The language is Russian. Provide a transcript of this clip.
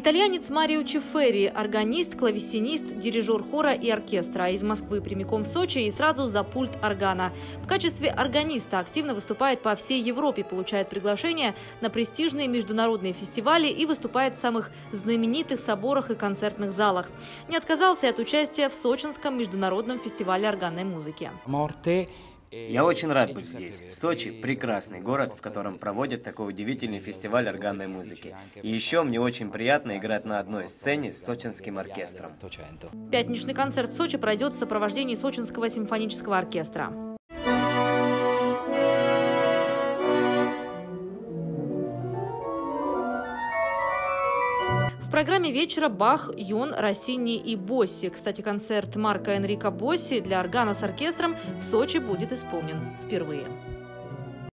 Итальянец Марио Чеферри – органист, клавесинист, дирижер хора и оркестра. Из Москвы прямиком в Сочи и сразу за пульт органа. В качестве органиста активно выступает по всей Европе, получает приглашения на престижные международные фестивали и выступает в самых знаменитых соборах и концертных залах. Не отказался от участия в Сочинском международном фестивале органной музыки. Я очень рад быть здесь. Сочи – прекрасный город, в котором проводят такой удивительный фестиваль органной музыки. И еще мне очень приятно играть на одной сцене с сочинским оркестром. Пятничный концерт в Сочи пройдет в сопровождении Сочинского симфонического оркестра. В программе вечера Бах, Йон, Россини и Босси. Кстати, концерт Марка Энрика Босси для органа с оркестром в Сочи будет исполнен впервые.